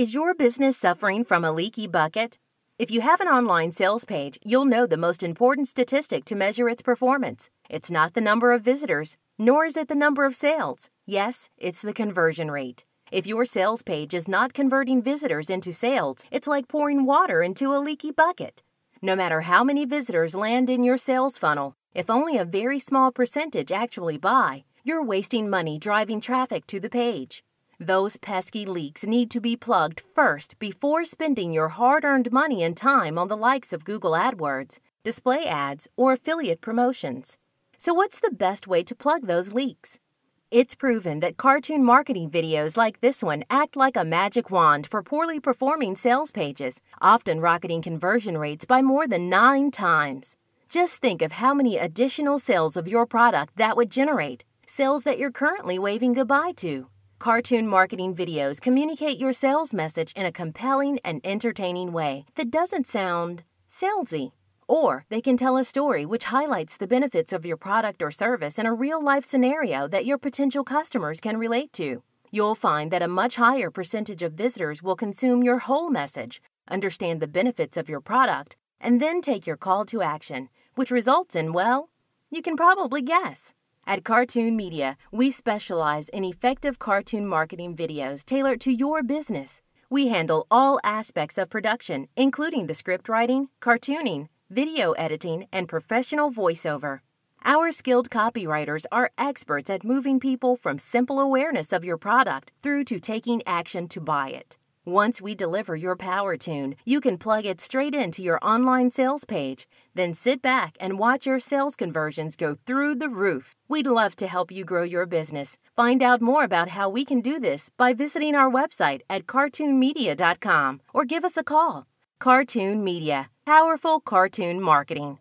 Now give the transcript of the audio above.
Is your business suffering from a leaky bucket? If you have an online sales page, you'll know the most important statistic to measure its performance. It's not the number of visitors, nor is it the number of sales. Yes, it's the conversion rate. If your sales page is not converting visitors into sales, it's like pouring water into a leaky bucket. No matter how many visitors land in your sales funnel, if only a very small percentage actually buy, you're wasting money driving traffic to the page. Those pesky leaks need to be plugged first before spending your hard earned money and time on the likes of Google AdWords, display ads, or affiliate promotions. So, what's the best way to plug those leaks? It's proven that cartoon marketing videos like this one act like a magic wand for poorly performing sales pages, often rocketing conversion rates by more than nine times. Just think of how many additional sales of your product that would generate, sales that you're currently waving goodbye to. Cartoon marketing videos communicate your sales message in a compelling and entertaining way that doesn't sound salesy. Or they can tell a story which highlights the benefits of your product or service in a real life scenario that your potential customers can relate to. You'll find that a much higher percentage of visitors will consume your whole message, understand the benefits of your product, and then take your call to action, which results in, well, you can probably guess. At Cartoon Media, we specialize in effective cartoon marketing videos tailored to your business. We handle all aspects of production, including the script writing, cartooning, video editing, and professional voiceover. Our skilled copywriters are experts at moving people from simple awareness of your product through to taking action to buy it. Once we deliver your power tune, you can plug it straight into your online sales page. Then sit back and watch your sales conversions go through the roof. We'd love to help you grow your business. Find out more about how we can do this by visiting our website at cartoonmedia.com or give us a call. Cartoon Media, powerful cartoon marketing.